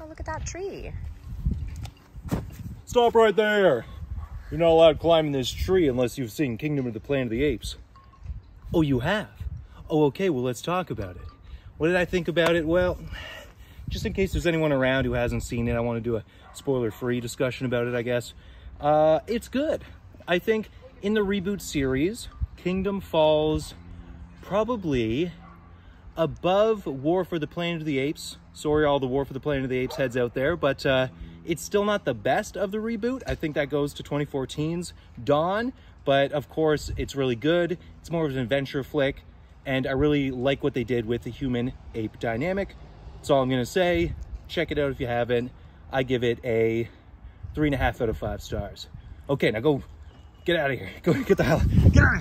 Oh, look at that tree. Stop right there. You're not allowed climbing this tree unless you've seen Kingdom of the Planet of the Apes. Oh, you have? Oh, okay, well, let's talk about it. What did I think about it? Well, just in case there's anyone around who hasn't seen it, I want to do a spoiler-free discussion about it, I guess. Uh, it's good. I think in the reboot series, Kingdom falls probably above War for the Planet of the Apes. Sorry, all the War for the Planet of the Apes heads out there, but uh, it's still not the best of the reboot. I think that goes to 2014's Dawn, but of course, it's really good. It's more of an adventure flick, and I really like what they did with the human-ape dynamic. That's all I'm gonna say. Check it out if you haven't. I give it a three and a half out of five stars. Okay, now go get out of here. Go get the hell, get out